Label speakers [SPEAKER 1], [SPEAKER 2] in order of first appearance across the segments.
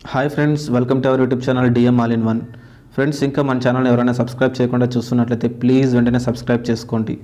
[SPEAKER 1] Hi friends welcome to our YouTube channel DM all in one friends ఇంకా మన channel ఎవరైనా subscribe చేయకుండా చూస్తున్నట్లయితే ప్లీజ్ వెంటనే సబ్స్క్రైబ్ చేసుకోండి.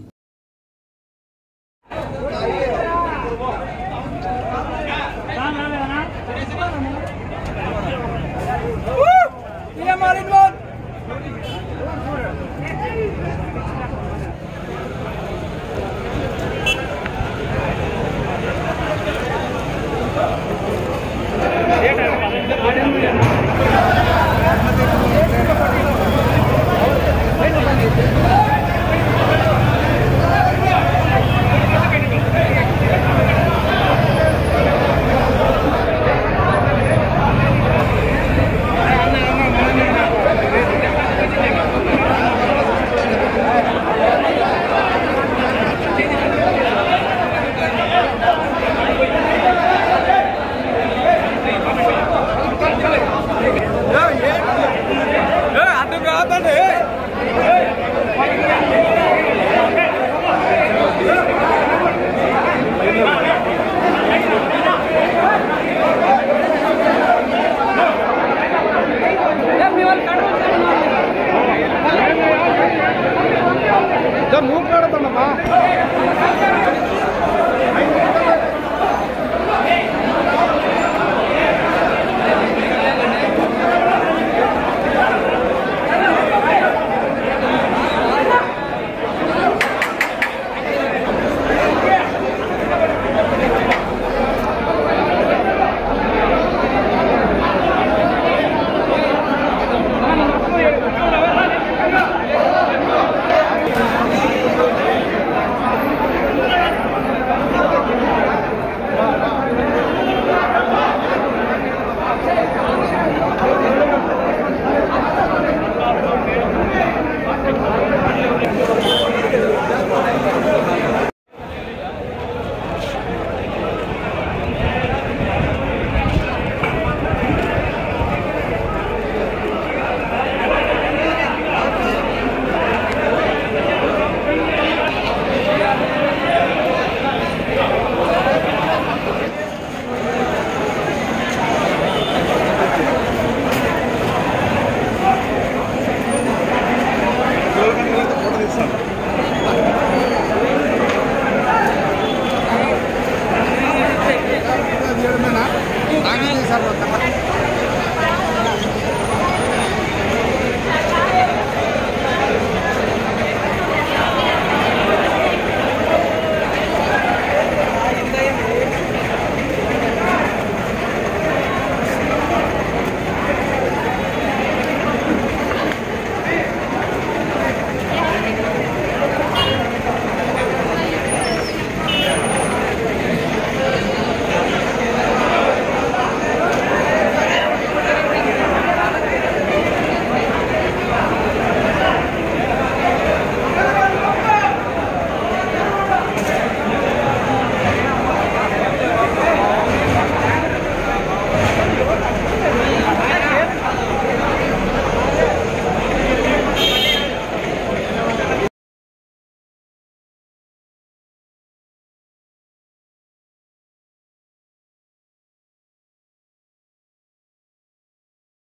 [SPEAKER 2] मुँह
[SPEAKER 3] काड़ बनवा